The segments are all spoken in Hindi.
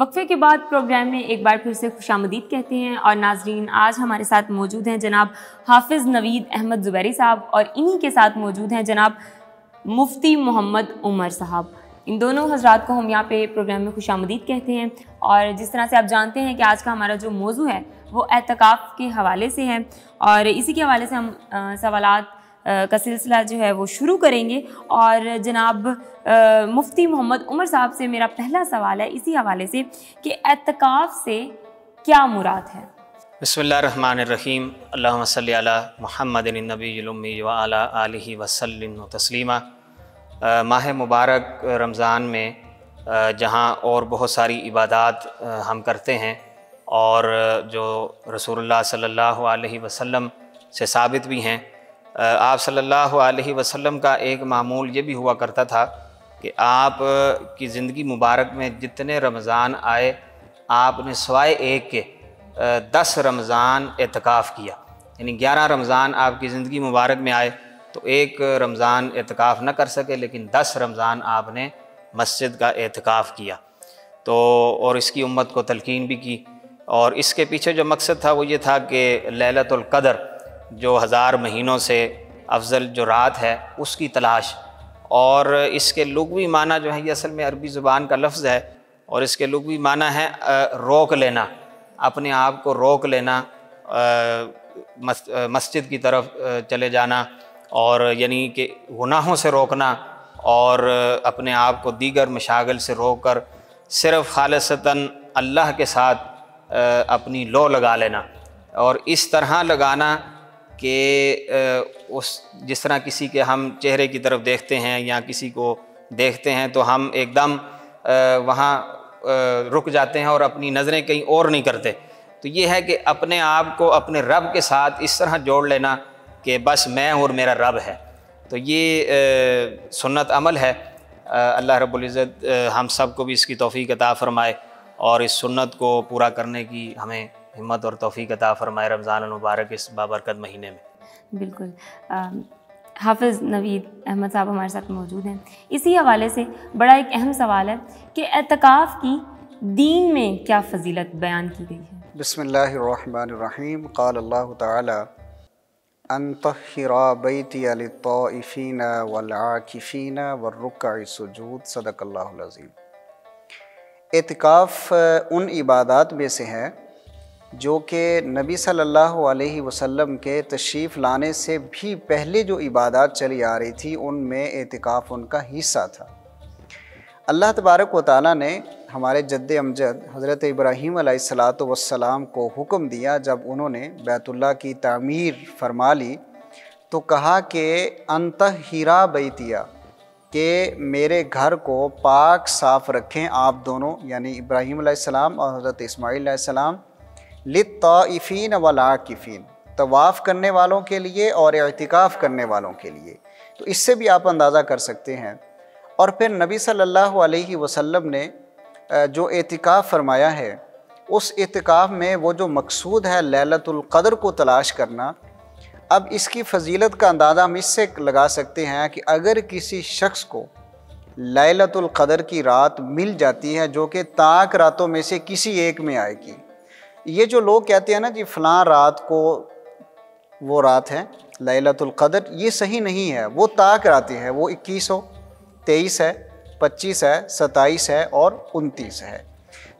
वक्फे के बाद प्रोग्राम में एक बार फिर से खुश आमदीद कहते हैं और नाजरीन, आज हमारे साथ मौजूद हैं जनाब हाफिज़ नवीद अहमद ज़ुबैरी साहब और इन्हीं के साथ मौजूद हैं जनाब मुफ्ती मोहम्मद उमर साहब। इन दोनों हजरात को हम यहाँ पे प्रोग्राम में खुश आमदीद कहते हैं और जिस तरह से आप जानते हैं कि आज का हमारा जो मौजू है, वो एतकाफ़ के हवाले से है और इसी के हवाले से हम सवालत का सिलसिला जो है वो शुरू करेंगे। और जनाब मुफ्ती मोहम्मद उमर साहब से मेरा पहला सवाल है, इसी हवाले से कि एतकाफ़ से क्या मुराद है? बसमीम महमद नबी आलि वसल्म तस्लीमा। माह मुबारक रमज़ान में जहाँ और बहुत सारी इबादत हम करते हैं और जो रसूलुल्लाह सल्लल्लाहु अलैहि वसल्लम से साबित भी हैं आप सल्लल्लाहु अलैहि वसल्लम का एक मामूल ये भी हुआ करता था कि आप की ज़िंदगी मुबारक में जितने रमज़ान आए, आपने सवाए एक के दस रमज़ान एतकाफ़ किया। यानी ग्यारह रमज़ान आपकी ज़िंदगी मुबारक में आए तो एक रमज़ान एतकाफ़ न कर सके, लेकिन दस रमज़ान आपने मस्जिद का एतकाफ़ किया। तो और इसकी उम्मत को तलकिन भी की। और इसके पीछे जो मकसद था वो ये था कि ललतुल कदर जो हज़ार महीनों से अफजल जो रात है, उसकी तलाश। और इसके लुगवी माना जो है, ये असल में अरबी ज़ुबान का लफ्ज़ है, और इसके लुगवी माना है रोक लेना। अपने आप को रोक लेना मस्जिद की तरफ़ चले जाना, और यानी कि गुनाहों से रोकना, और अपने आप को दीगर मशागल से रोक कर सिर्फ़ खालसता अल्लाह के साथ अपनी लो लगा लेना। और इस तरह लगाना कि उस, जिस तरह किसी के हम चेहरे की तरफ़ देखते हैं या किसी को देखते हैं तो हम एकदम वहाँ रुक जाते हैं और अपनी नज़रें कहीं और नहीं करते। तो ये है कि अपने आप को अपने रब के साथ इस तरह जोड़ लेना कि बस मैं और मेरा रब है। तो ये सुन्नत अमल है। अल्लाह रब्ज़त हम सबको भी इसकी तोफ़ी अता फ़रमाए और इस सुन्नत को पूरा करने की हमें हिम्मत और तोफ़ी अता फ़रमाए रमज़ान मुबारक इस बाबरकत महीने में। बिल्कुल। हाफिज़ नवीद अहमद साहब हमारे साथ मौजूद हैं। इसी हवाले से बड़ा एक अहम सवाल है कि एतकाफ़ की दीन में क्या फजीलत बयान की गई है? बसमीम काल अल्लाह ताला अनतरा बैती तोफ़ीन वलाकिफ़ीन वर्रुकसूद सदक़ल्लाज़ीम एतकाफ़ उन इबादत में से है जो कि नबी सल्लल्लाहु अलैहि वसल्लम के तशरीफ़ लाने से भी पहले जो इबादत चली आ रही थी, उनमें एतिकाफ़ उनका हिस्सा था। अल्लाह तबारक व ने हमारे जद्द अमजद हज़रत इब्राहीम वसलाम को हुक्म दिया, जब उन्होंने बैतुल्ला की तामीर फरमा ली तो कहा कि, अंत हीरा बैतिया, कि मेरे घर को पाक साफ़ रखें आप दोनों, यानी इब्राहीम और हज़रत इसमाईल लिताफ़ीन वलाकिफ़ीन तवाफ़ करने वालों के लिए और अतिकाफ़ करने वालों के लिए। तो इससे भी आप अंदाज़ा कर सकते हैं। और फिर नबी सल्लल्लाहु अलैहि वसल्लम ने जो एतिकाफ़ फरमाया है, उस एतिकाफ़ में वो जो मकसूद है ललतुल्क़द्र को तलाश करना, अब इसकी फजीलत का अंदाज़ा हम इससे लगा सकते हैं कि अगर किसी शख्स को ललतुल्क़द्र की रात मिल जाती है, जो कि ताक रातों में से किसी एक में आएगी ये जो लोग कहते हैं ना जी फ़लाँ रात को वो रात है लैलतुल्क़दर ये सही नहीं है। वो ताक रातें हैं, वो इक्कीस हो, तेईस है, पच्चीस है सताईस है और उनतीस है।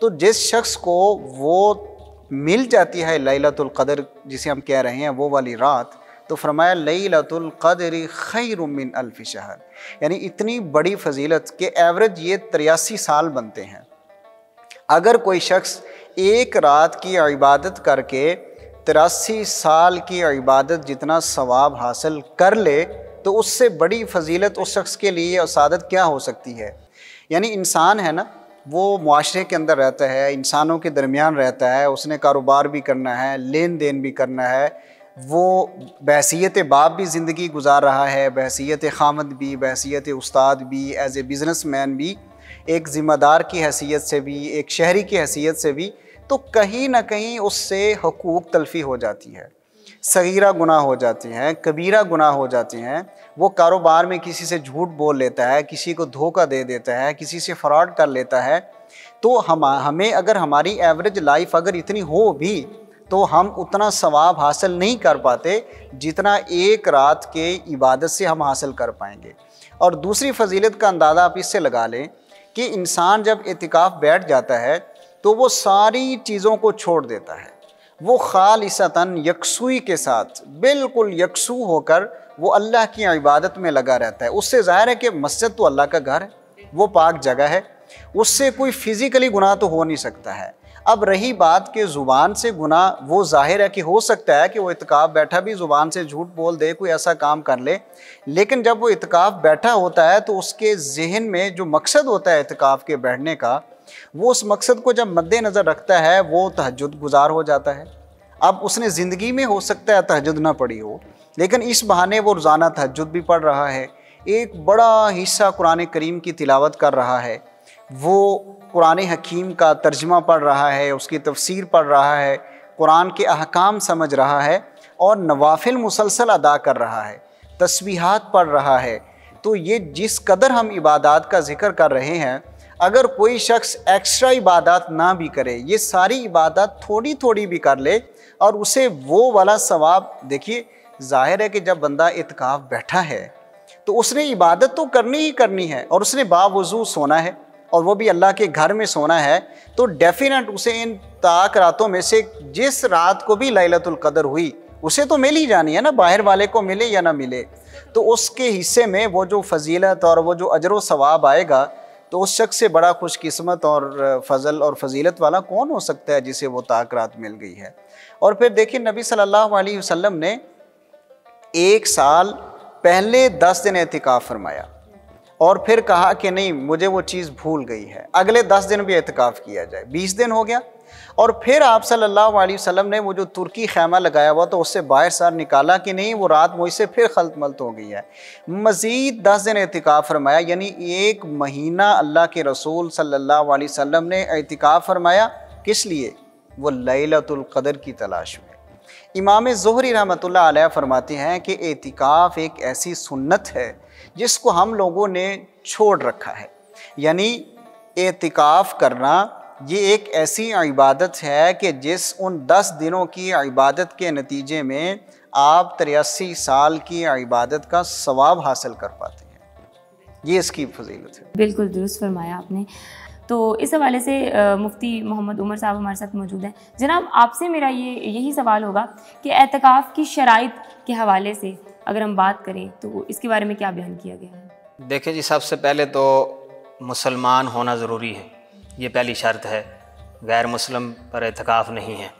तो जिस शख्स को वो मिल जाती है लैलतुल्क़दर जिसे हम कह रहे हैं, वो वाली रात तो फरमाया लैलतुल्क़दर खैर मिन अल्फ़ शहर। यानी इतनी बड़ी फजीलत के एवरेज ये तिरासी साल बनते हैं। अगर कोई शख्स एक रात की इबादत करके तिरासी साल की इबादत जितना सवाब हासिल कर ले तो उससे बड़ी फजीलत उस शख्स के लिए और सादत क्या हो सकती है? यानी इंसान है ना, वो माशरे के अंदर रहता है, इंसानों के दरमियान रहता है, उसने कारोबार भी करना है लेन देन भी करना है, वो बहसीत बाप भी ज़िंदगी गुजार रहा है बहसीत खामद भी बहसीत उस्ताद भी एज ए बिज़नेस मैन भी एक ज़िम्मेदार की हैसियत से भी, एक शहरी की हैसियत से भी तो कहीं ना कहीं उससे हकूक़ तलफ़ी हो जाती है। सगीरा गुनाह हो जाती हैं, कबीरा गुनाह हो जाती हैं। वो कारोबार में किसी से झूठ बोल लेता है, किसी को धोखा दे देता है, किसी से फ्रॉड कर लेता है तो हम, हमें अगर हमारी एवरेज लाइफ अगर इतनी हो भी तो हम उतना सवाब हासिल नहीं कर पाते, जितना एक रात के इबादत से हम हासिल कर पाएँगे। और दूसरी फजीलत का अंदाज़ा आप इससे लगा लें कि इंसान जब एतिकाफ़ बैठ जाता है तो वो सारी चीज़ों को छोड़ देता है। वो खालिसतन यकसुई के साथ, बिल्कुल यकसू होकर वो अल्लाह की इबादत में लगा रहता है। उससे ज़ाहिर है कि मस्जिद तो अल्लाह का घर है, वो पाक जगह है। उससे कोई फिज़िकली गुनाह तो हो नहीं सकता है। अब रही बात कि ज़ुबान से गुना वो ज़ाहिर है कि हो सकता है कि वो इतकाफ़ बैठा भी ज़ुबान से झूठ बोल दे, कोई ऐसा काम कर ले। लेकिन जब वो इतकाफ़ बैठा होता है तो उसके जहन में जो मकसद होता है इतकाफ़ के बैठने का, वो उस मकसद को जब मद्देनज़र रखता है, वो तहजद गुजार हो जाता है। अब उसने ज़िंदगी में हो सकता है तहजद ना पड़ी हो, लेकिन इस बहाने वो रोज़ाना तहजद भी पढ़ रहा है, एक बड़ा हिस्सा कुरान करीम की तिलावत कर रहा है। वो कुरान हकीम का तर्जमा पढ़ रहा है, उसकी तफसीर पढ़ रहा है, कुरान के अहकाम समझ रहा है और नवाफिल मुसलसल अदा कर रहा है तस्बीहात पढ़ रहा है। तो ये जिस कदर हम इबादत का ज़िक्र कर रहे हैं, अगर कोई शख्स एक्स्ट्रा इबादत ना भी करे, ये सारी इबादत थोड़ी थोड़ी भी कर ले और उसे वो वाला सवाब, देखिए, ज़ाहिर है कि जब बंदा इतकाफ़ बैठा है तो उसने इबादत तो करनी ही करनी है और उसने बावजू सोना है। और वो भी अल्लाह के घर में सोना है तो डेफिनेट उसे इन ताक रातों में से जिस रात को भी लैलतुल कदर हुई, उसे तो मिल ही जानी है ना, बाहर वाले को मिले या ना मिले। तो उसके हिस्से में वो जो फजीलत और वो जो अजर सवाब आएगा तो उस शख्स से बड़ा खुशकिस्मत और फजल और फजीलत वाला कौन हो सकता है जिसे वो ताक रात मिल गई है? और फिर देखिए, नबी सल्लल्लाहु अलैहि वसल्लम ने एक साल पहले दस दिन एहतिकाफ़ फरमाया। और फिर कहा कि नहीं, मुझे वो चीज़ भूल गई है। अगले दस दिन भी एहतिकाफ़ किया जाए। बीस दिन हो गया। और फिर आप सल्लल्लाहु अलैहि वसल्लम ने वो जो तुर्की खैमा लगाया हुआ तो उससे बाहर सार निकाला कि नहीं, वो रात मुझसे फिर खलत मलत हो गई है। मज़ीद दस दिन एहतिकाफ़ फरमाया, यानी एक महीना अल्लाह के रसूल सल्लल्लाहु अलैहि वसल्लम ने एहतिकाफ़ फरमाया, किस लिए? वो लैलतुल्क़दर की तलाश में। इमाम ज़हरी रहमत फरमाते हैं कि एतिकाफ़ एक ऐसी सुन्नत है जिसको हम लोगों ने छोड़ रखा है। यानी एतिकाफ़ करना, ये एक ऐसी इबादत है कि जिस उन दस दिनों की इबादत के नतीजे में आप तिरासी साल की इबादत का सवाब हासिल कर पाते हैं। ये इसकी फजीलत है। बिल्कुल दुरुस्त फरमाया आपने। तो इस हवाले से मुफ्ती मोहम्मद उमर साहब हमारे साथ मौजूद हैं। जनाब, आपसे मेरा ये, यही सवाल होगा कि एतकाफ़ की शराइ के हवाले से अगर हम बात करें तो इसके बारे में क्या बयान किया गया है? देखिए जी, सबसे पहले तो मुसलमान होना ज़रूरी है। ये पहली शर्त है। गैर मुस्लिम पर एतकाफ़ नहीं है।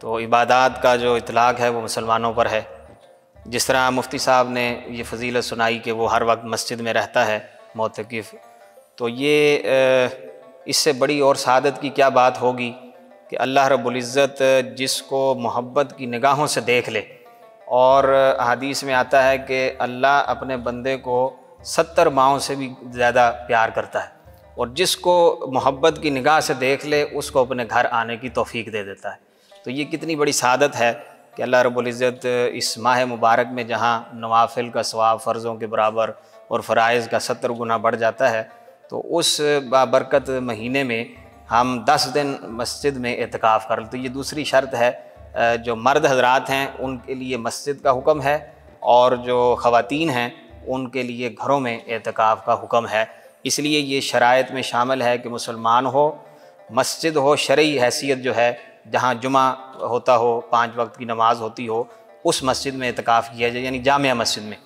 तो इबादत का जो इतलाक़ है, वो मुसलमानों पर है। जिस तरह मुफ्ती साहब ने ये फजीलत सुनाई कि वो हर वक्त मस्जिद में रहता है मोतकफ़ तो ये इससे बड़ी और सादत की क्या बात होगी कि अल्लाह रब्ज़त जिसको मोहब्बत की निगाहों से देख ले और हदीस में आता है कि अल्लाह अपने बंदे को सत्तर माओं से भी ज़्यादा प्यार करता है और जिसको मोहब्बत की निगाह से देख ले, उसको अपने घर आने की तोफ़ी दे देता है। तो ये कितनी बड़ी सादत है कि अल्लाह रब्ज़त इस माह मुबारक में जहाँ नवाफिल का स्वाब, फ़र्ज़ों के बराबर और फ़रज़ का सत्तर गुना बढ़ जाता है तो उस बाबरकत महीने में हम दस दिन मस्जिद में एतकाफ़ कर तो ये दूसरी शर्त है जो मर्द हजरात हैं, उनके लिए मस्जिद का हुक्म है और जो ख़वातीन हैं, उनके लिए घरों में एतकाफ़ का हुक्म है। इसलिए ये शराइ में शामिल है कि मुसलमान हो, मस्जिद हो, शर्य हैसियत जो है, जहाँ जुमा होता हो, पाँच वक्त की नमाज़ होती हो, उस मस्जिद में एतकाफ़ किया जाए, यानी जामिया मस्जिद में।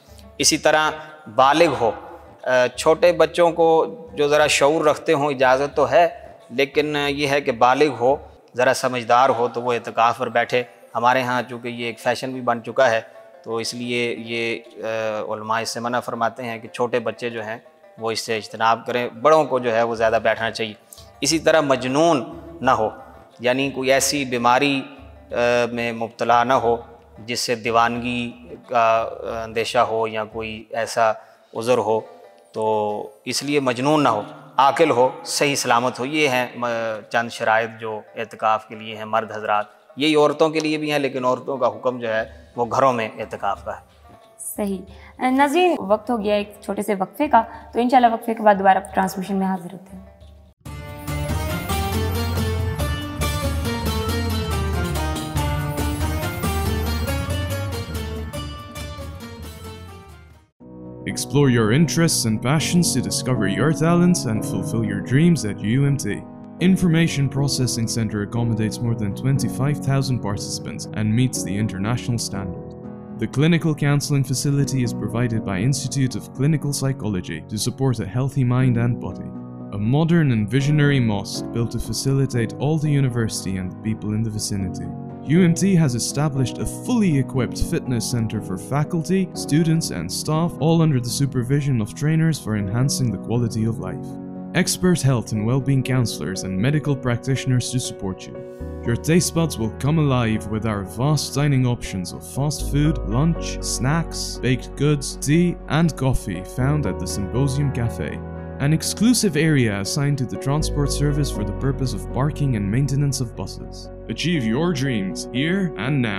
इसी तरह बालिग हो छोटे बच्चों को जो ज़रा शूर रखते हों, इजाज़त तो है, लेकिन ये है कि बालिग हो ज़रा समझदार हो तो वो एतकाफ़ पर बैठे। हमारे यहाँ चूँकि ये एक फ़ैशन भी बन चुका है तो इसलिए ये इससे मना फरमाते हैं कि छोटे बच्चे जो हैं, वो इससे इज्तनाब करें। बड़ों को जो है वो ज़्यादा बैठना चाहिए। इसी तरह मजनून ना हो, यानी कोई ऐसी बीमारी में मुबतला ना हो, जिससे दीवानगी का अंदेशा हो या कोई ऐसा उज़र हो तो इसलिए मजनून ना हो। आकिल हो, सही सलामत हो, ये हैं चंद शराइ जो एहतिकाफ़ के लिए हैं, मर्द हजरात। यही औरतों के लिए भी हैं, लेकिन औरतों का हुक्म जो है, वो घरों में एहतिकाफ़ का है। सही। नजीर वक्त हो गया एक छोटे से वक्फे का तो इन वक्फे के बाद दोबारा ट्रांसमिशन में हाजिर होते हैं। Explore your interests and passions to discover your talents and fulfill your dreams at UMT. Information Processing Center accommodates more than 25,000 participants and meets the international standard. The clinical counseling facility is provided by Institute of Clinical Psychology to support a healthy mind and body. A modern and visionary mosque built to facilitate all the university and the people in the vicinity. UMT has established a fully equipped fitness center for faculty, students, and staff, all under the supervision of trainers for enhancing the quality of life. Expert health and well-being counselors and medical practitioners to support you. Your taste buds will come alive with our vast dining options of fast food, lunch, snacks, baked goods, tea, and coffee found at the Symposium Cafe. An exclusive area assigned to the transport service for the purpose of parking and maintenance of buses. Achieve your dreams here and now.